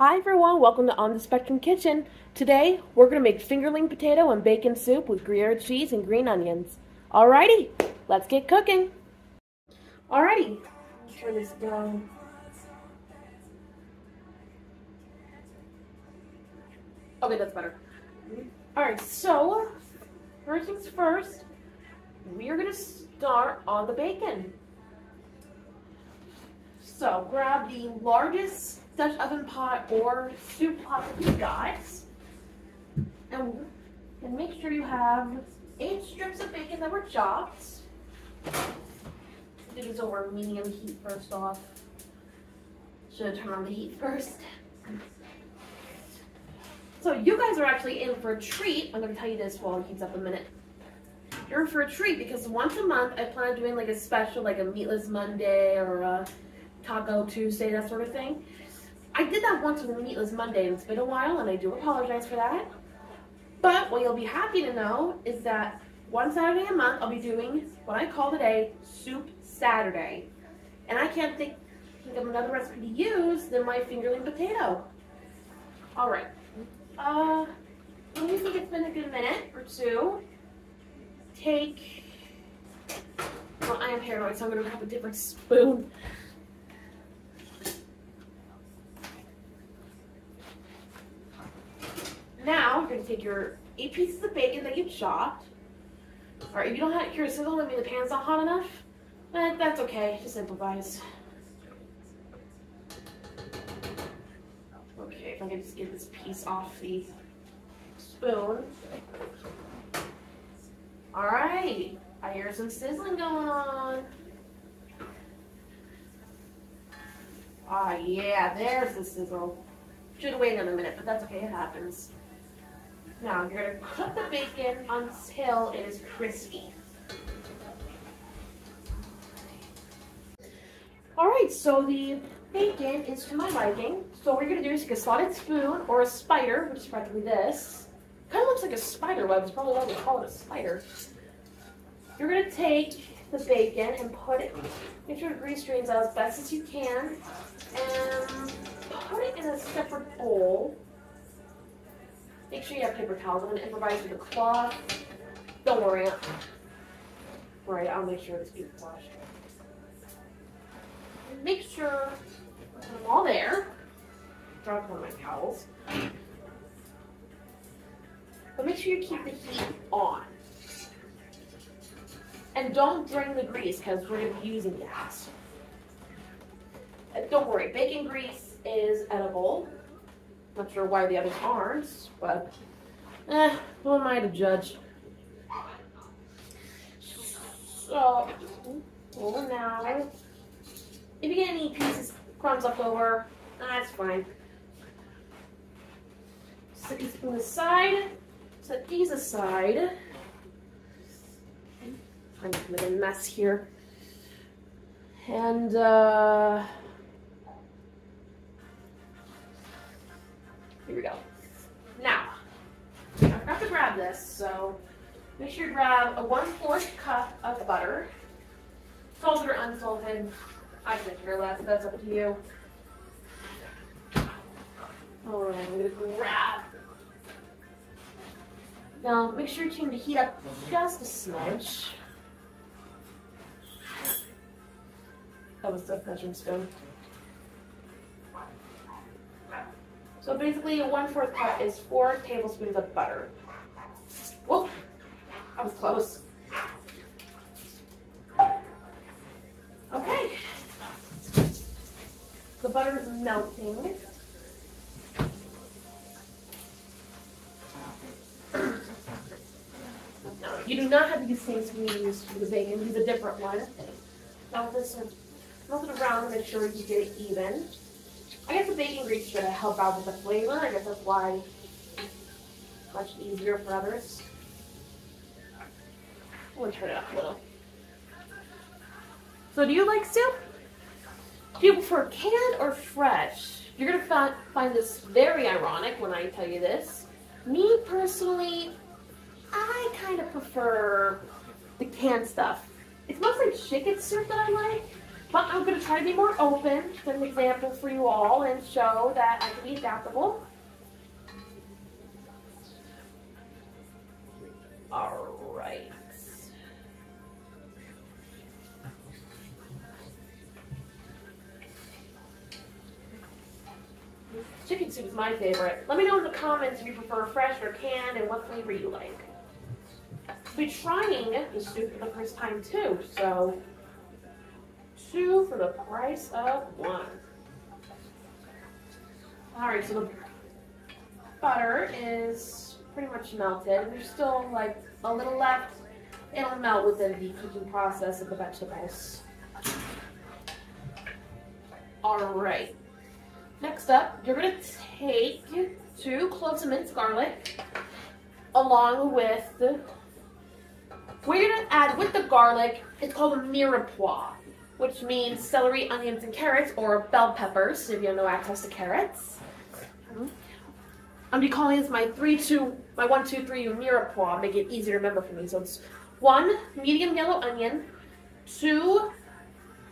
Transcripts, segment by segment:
Hi everyone, welcome to On the Spectrum Kitchen. Today, we're going to make fingerling potato and bacon soup with Gruyere cheese and green onions. Alrighty, let's get cooking. Alrighty, turn this down. Okay, that's better. Alright, so, first things first, we are going to start on the bacon. So, grab the largest Dutch oven pot or soup pot that you got. And, and make sure you have eight strips of bacon that were chopped. Do these over medium heat first off. Should turned on the heat first. So you guys are actually in for a treat. I'm going to tell you this while it heats up a minute. You're in for a treat because once a month I plan on doing like a special, like a meatless Monday or a Taco Tuesday, that sort of thing. I did that once a Meatless Monday, and it's been a while, and I do apologize for that. But what you'll be happy to know is that one Saturday a month, I'll be doing what I call today Soup Saturday. And I can't think, think of another recipe to use than my fingerling potato. All right. Uh, when you think it's been a good minute or two, take, well, I am paranoid, so I'm going to grab a different spoon. To take your eight pieces of bacon that you chopped. Or if you don't have sizzle, maybe the pan's not hot enough, eh, that's okay. Just improvise. Okay, if I can just get this piece off the spoon. Alright, I hear some sizzling going on. Ah, yeah, there's the sizzle. Should have waited a minute, but that's okay, it happens. Now you're going to cook the bacon until it is crispy. Alright, so the bacon is to my liking. So what you're going to do is take a slotted spoon or a spider, which is practically this. Kind of looks like a spider web. It's probably why we call it a spider. You're going to take the bacon and put it, make sure the grease drains out as best as you can, and put it in a separate bowl. Make sure you have paper towels. I'm going to improvise with a cloth. Don't worry. Right, I'll make sure this gets washed. Make sure I put them all there. Drop one of my towels. But make sure you keep the heat on. And don't drain the grease because we're going to be using gas. don't worry, bacon grease is edible. Not sure why the others aren't, but eh, who am I to judge? So, hold now. If you get any pieces, crumbs left over, that's fine. Set these from the side. Set these aside. I'm a mess here. And, uh, Here we go. Now, I forgot to grab this, so make sure you grab a one-fourth cup of butter. Salted or unsalted, I could care less, that's up to you. All right, I'm gonna grab. Now, make sure you turn the heat up just a smidge. That was the measuring spoon. So basically, one fourth cup is four tablespoons of butter. Whoop, that was close. Okay. The butter is melting. you do not have to use the same we used for the bacon. Use a different one. Now this one, melt it around, make sure you get it even. I guess the baking grease is going to help out with the flavor. I guess that's why it's much easier for others. I'm going to turn it up a little. So do you like soup? Do you prefer canned or fresh? You're going to find this very ironic when I tell you this. Me personally, I kind of prefer the canned stuff. It's mostly chicken soup that I like, But I'm going to try to be more open, set an example for you all, and show that I can be adaptable. All right. Chicken soup is my favorite. Let me know in the comments if you prefer fresh or canned and what flavor you like. I'll be trying the soup for the first time too, so two for the price of one. Alright, so the butter is pretty much melted. There's still like a little left. It'll melt within the cooking process of the vegetables. Alright. Next up, you're to take two cloves of minced garlic along with we're to add with the garlic, it's called a mirepoix, which means celery, onions, and carrots, or bell peppers if you have no access to carrots. Um, I'm be calling this my three, two, my one, two, three mirepoix, make it easier to remember for me. So it's one medium yellow onion, two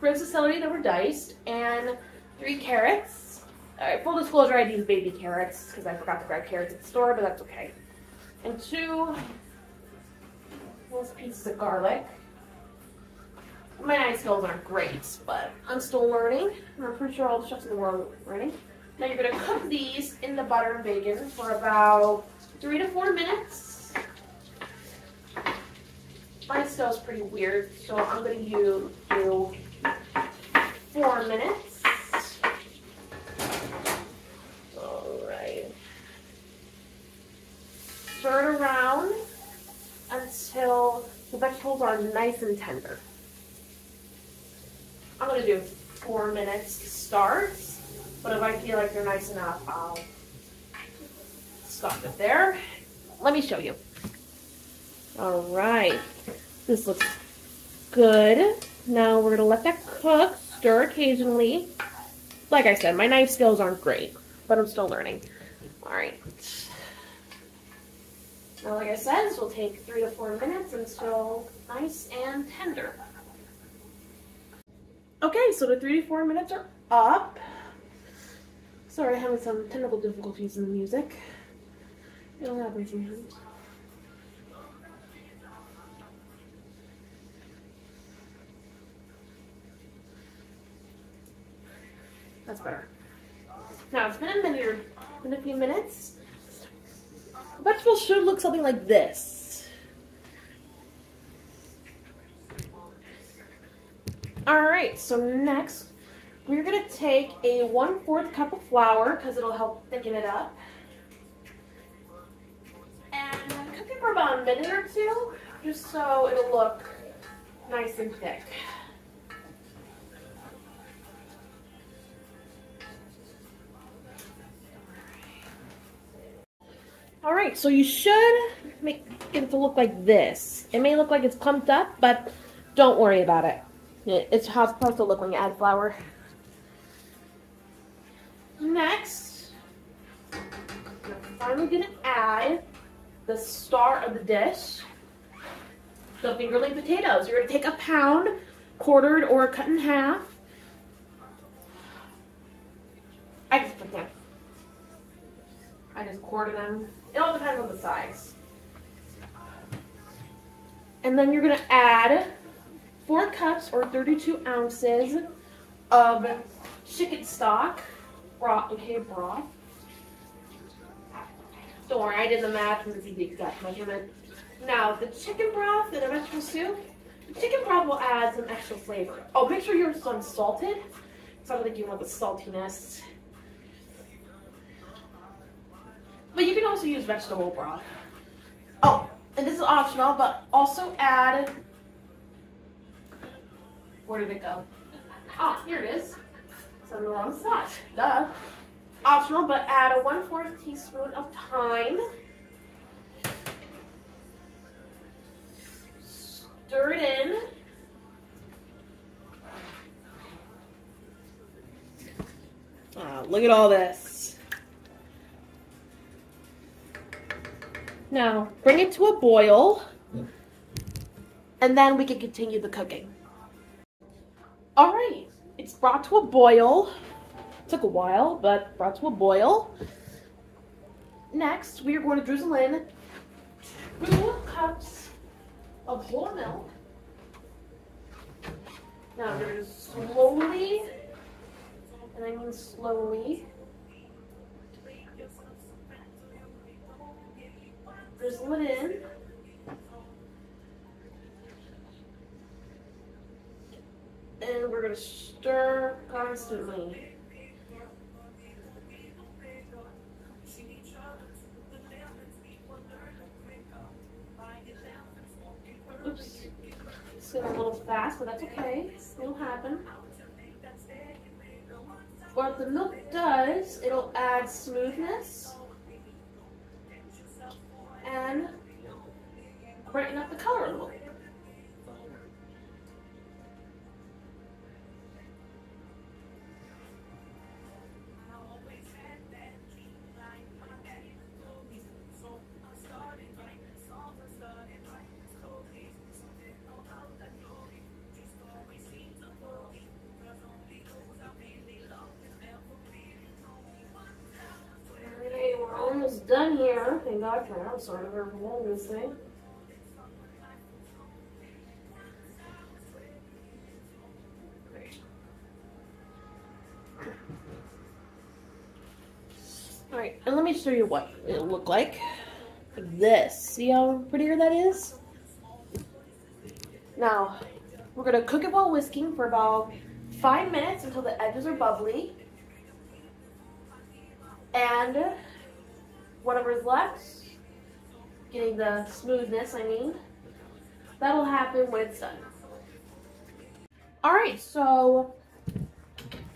ribs of celery that were diced, and three carrots Alright, full disclosure, I use baby carrots because I forgot to grab carrots at the store, but that's okay. And two little pieces of garlic. My knife skills aren't great, but I'm still learning. I'm pretty sure all the chefs in the world are learning. Now you're to cook these in the butter and bacon for about three to four minutes. My is pretty weird, so I'm to use do four minutes. stir it around until the vegetables are nice and tender. I'm going to do four minutes to start, but if I feel like they're nice enough, I'll stop it there. Let me show you. All right, this looks good. Now we're gonna let that cook, stir occasionally. Like I said, my knife skills aren't great, but I'm still learning. All right. Now, like I said, this will take three to four minutes until nice and tender. Okay, so the three to four minutes are up. Sorry, I'm having some technical difficulties in the music. It'll happen sometimes. That's better. Now, it's been a minute or been a few minutes. Vegetables should look something like this. Alright, so next we're to take a 1 4th cup of flour because it'll help thicken it up. And cook it for about a minute or two just so it'll look nice and thick. All right, so you should make it to look like this. It may look like it's clumped up, but don't worry about it. It's how it's supposed to look when you add flour. Next, I'm finally gonna add the star of the dish, the fingerling potatoes. You're gonna take a pound, quartered or cut in half. I just put them. I just quartered them it all depends on the size. And then you're to add 4 cups or 32 ounces of chicken stock, broth, okay, broth. Don't worry, I did the math and this is the exact measurement. Now, the chicken broth in a vegetable soup, the chicken broth will add some extra flavor. Oh, make sure yours is unsalted. So I don't think you want the saltiness. But you can also use vegetable broth. Oh, and this is optional, but also add, where did it go? Ah, here it is. It's on the wrong spot. Duh. Optional, but add a 1 4th teaspoon of thyme. Stir it in. Ah, look at all this. Now, bring it to a boil, and then we can continue the cooking. Brought to a boil. Took a while, but brought to a boil. Next, we are going to drizzle in two cups of whole milk. Now we're going to slowly, and I mean slowly, drizzle it in. And we're going to stir constantly. Oops. It's going a little fast, but that's okay. It'll happen. What the milk does, it'll add smoothness and brighten up the color a little. Done here. Thank God for. I'm sorry for holding this thing. Alright, and let me show you what it looked like. Like this. See how prettier that is? Now, we're going to cook it while whisking for about five minutes until the edges are bubbly. And whatever's left, getting the smoothness, I mean, that'll happen when it's done. Alright, so, I'm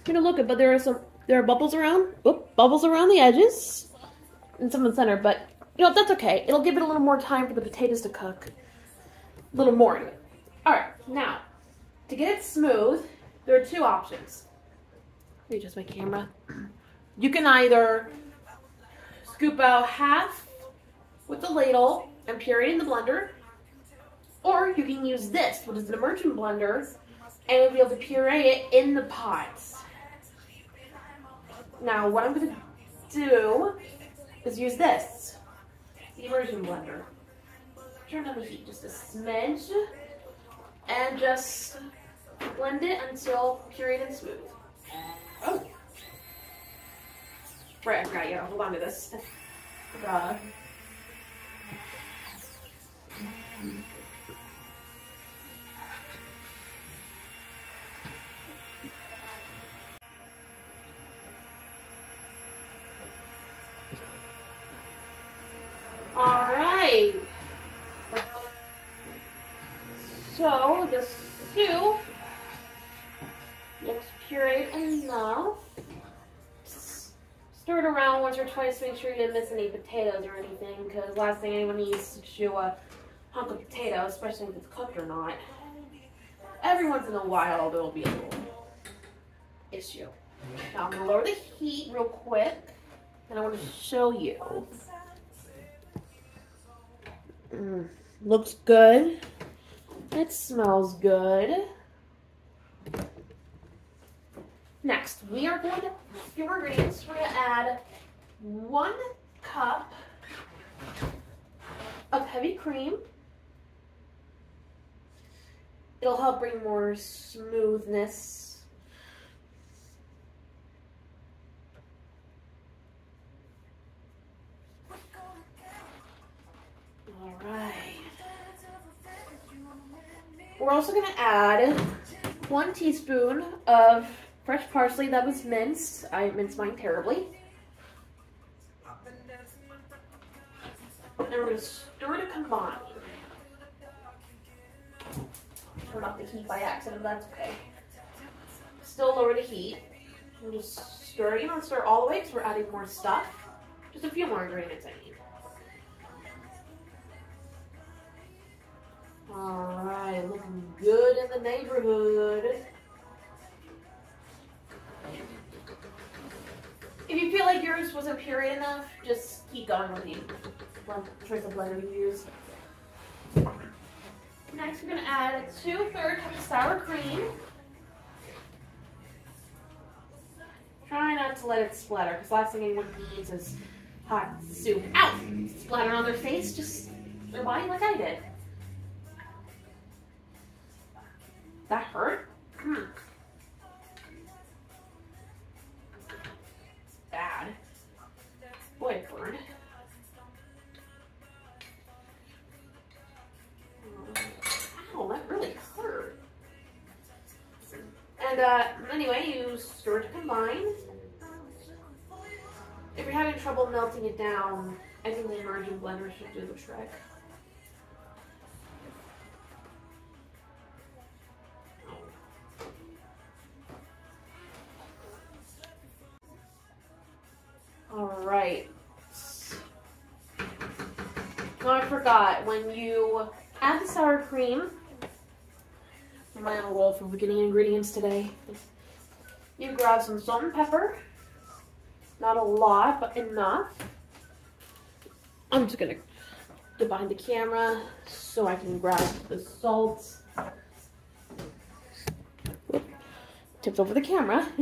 gonna look at, but there are some, there are bubbles around, whoop, bubbles around the edges, and some in the center, but, you know, that's okay. It'll give it a little more time for the potatoes to cook. A little more anyway. Alright, now, to get it smooth, there are two options. Let me my camera. You can either Scoop out half with the ladle and puree in the blender. Or you can use this, which is an immersion blender, and you'll be able to puree it in the pots. Now, what I'm going to do is use this, the immersion blender. Turn on the heat just a smidge, and just blend it until pureed and smooth. Oh. Right, I forgot, yeah, hold on to this. Uh, Stir it around once or twice to make sure you didn't miss any potatoes or anything, because last thing anyone needs is to chew a hunk of potato, especially if it's cooked or not. Every once in a while, there'll be a little issue. Now I'm to lower the heat real quick, and I want to show you. Mm, looks good. It smells good. Next, we are going to, few ingredients. We're going to add one cup of heavy cream. It'll help bring more smoothness. All right. We're also going to add one teaspoon of fresh parsley that was minced. I minced mine terribly. And we're going to stir to combine. Turn off the heat by accident, that's okay. Still lower the heat. And just stir, you don't stir all the way because we're adding more stuff. Just a few more ingredients I need. Alright, looking good in the neighborhood. You feel like yours wasn't pure enough, just keep going with the choice of blender you use. Next, we're going to add two third cup of sour cream. Try not to let it splatter, because last thing anyone needs is hot soup. Ow! Splatter on their face, just their body like I did. That hurt? Hmm. Anyway, you stir to combine. If you're having trouble melting it down, I think the immersion blender should do the trick. Alright. Oh, I forgot. When you add the sour cream, I'm on a roll for beginning ingredients today. You grab some salt and pepper. Not a lot, but enough. I'm just gonna behind the camera so I can grab the salt. Tipped over the camera.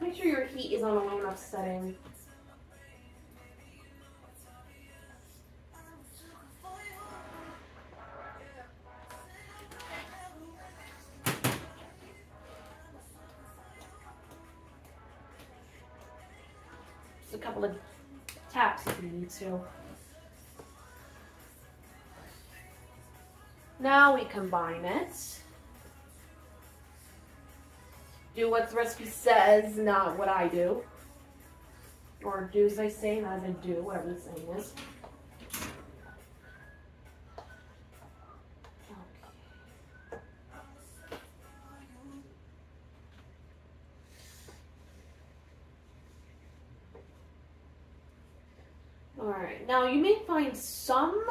Make sure your heat is on a low enough setting. Now we combine it. Do what the recipe says, not what I do. Or do as I say, not as I do, whatever the saying is. Alright, now you may find some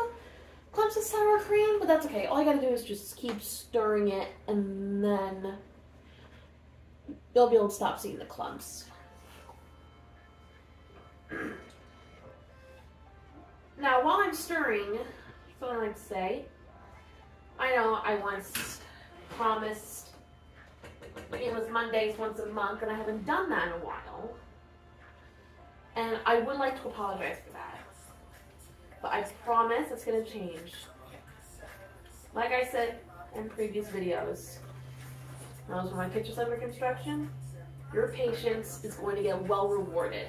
clumps of sour cream, but that's okay. All you gotta do is just keep stirring it and then you'll be able to stop seeing the clumps. Now, while I'm stirring, something I like to say, I know I once promised it was Mondays once a month, and I haven't done that in a while. And I would like to apologize for that. But I promise it's going to change. Like I said in previous videos, those were my kitchen center construction. Your patience is going to get well rewarded.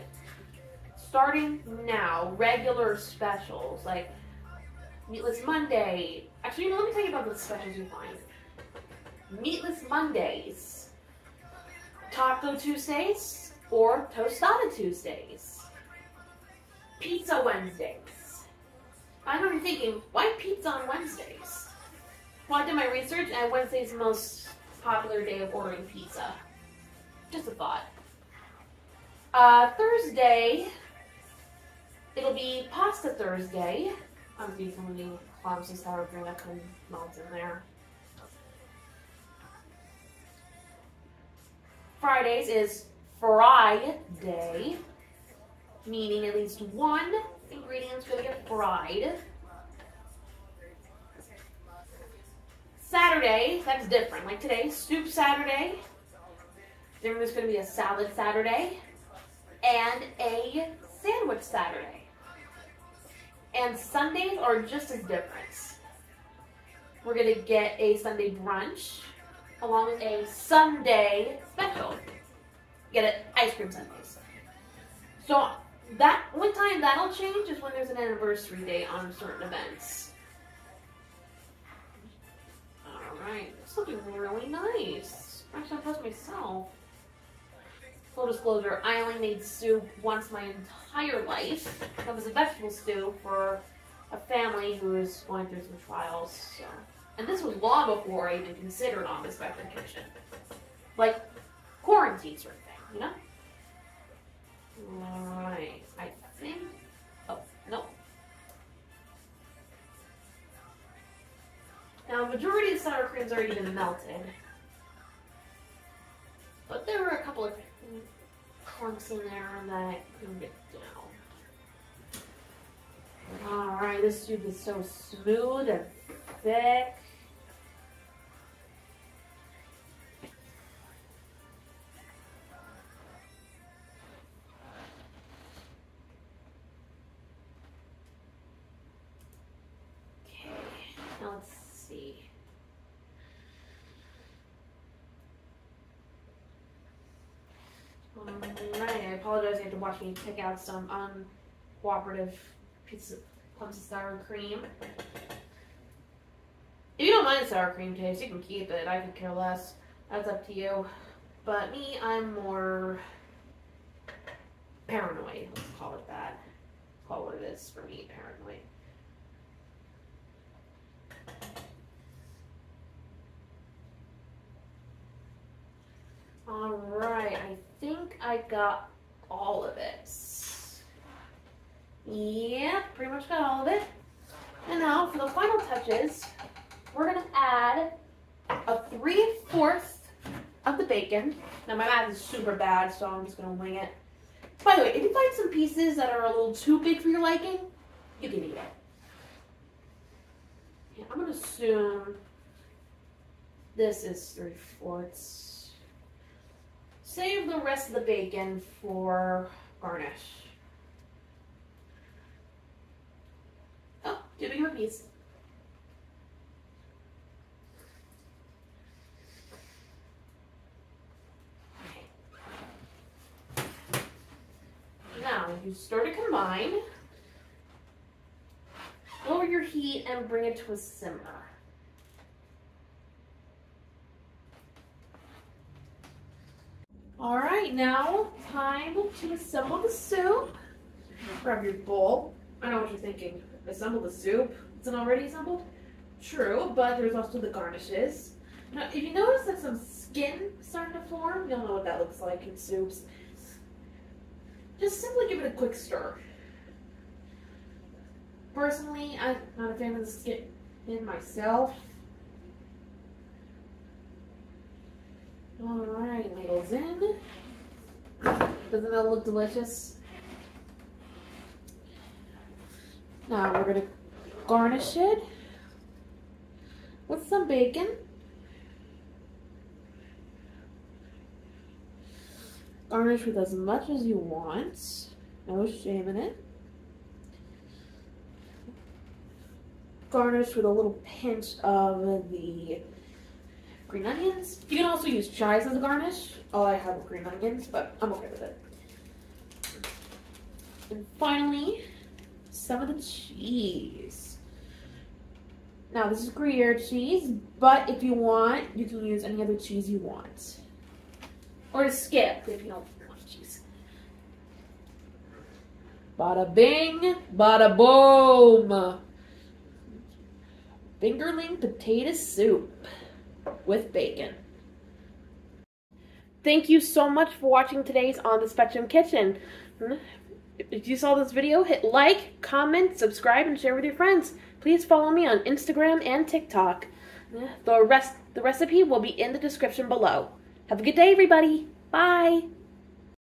Starting now, regular specials like Meatless Monday. Actually, you know, let me tell you about the specials you find. Meatless Mondays, Taco Tuesdays, or Tostada Tuesdays, Pizza Wednesdays. I know you're thinking, why pizza on Wednesdays? Well, I did my research, and Wednesday's the most popular day of ordering pizza. Just a thought. Uh, Thursday, it'll be Pasta Thursday. I'm using the clumps of sour cream that can melt in there. Fridays is Fry Day, meaning at least one ingredient's gonna get fried. Saturday, that's different. Like today, Soup Saturday. Then there's gonna be a Salad Saturday and a Sandwich Saturday. And Sundays are just as different. We're gonna get a Sunday brunch along with a Sunday special. Get it, ice cream Sundays. So that one time that'll change is when there's an anniversary date on certain events. Alright, it's looking really nice. Actually, I trust myself. Full disclosure, I only made soup once my entire life. That was a vegetable stew for a family who was going through some trials. So. And this was long before I even considered On the Spectrum Kitchen. Like quarantine sort of thing, you know? Alright, I think. Oh, no. Now, majority of the sour cream's already melted. But there were a couple of clumps in there that I couldn't get down. Alright, this soup is so smooth and thick. Watch me pick out some uncooperative pieces of sour cream. If you don't mind the sour cream taste, you can keep it. I could care less. That's up to you. But me, I'm more paranoid. Let's call it that. Call what it is for me, paranoid. Alright, I think I got all of it. Yeah, pretty much got all of it. And now for the final touches, we're gonna add a three-fourths of the bacon. Now my math is super bad, so I'm just gonna wing it. By the way, if you find some pieces that are a little too big for your liking, you can eat it. Yeah, I'm gonna assume this is three-fourths. Save the rest of the bacon for garnish. Oh, too big of a piece. Now, you start to combine. Lower your heat and bring it to a simmer. All right, now time to assemble the soup. Grab your bowl. I know what you're thinking. Assemble the soup. It's not already assembled? True, but there's also the garnishes. Now, if you notice that some skin starting to form, you'll know what that looks like in soups. Just simply give it a quick stir. Personally, I'm not a fan of the skin in myself. Alright, ladles in. Doesn't that look delicious? Now we're to garnish it with some bacon. Garnish with as much as you want. No shame in it. Garnish with a little pinch of the green onions. You can also use chives as a garnish. All I have green onions, but I'm okay with it. And finally, some of the cheese. Now this is Gruyere cheese, but if you want, you can use any other cheese you want. Or skip if you don't want cheese. Bada bing, bada boom. Fingerling potato soup with bacon. Thank you so much for watching today's On the Spectrum Kitchen. If you saw this video, hit like, comment, subscribe, and share with your friends. Please follow me on Instagram and TikTok. The rest, the recipe will be in the description below. Have a good day, everybody. Bye.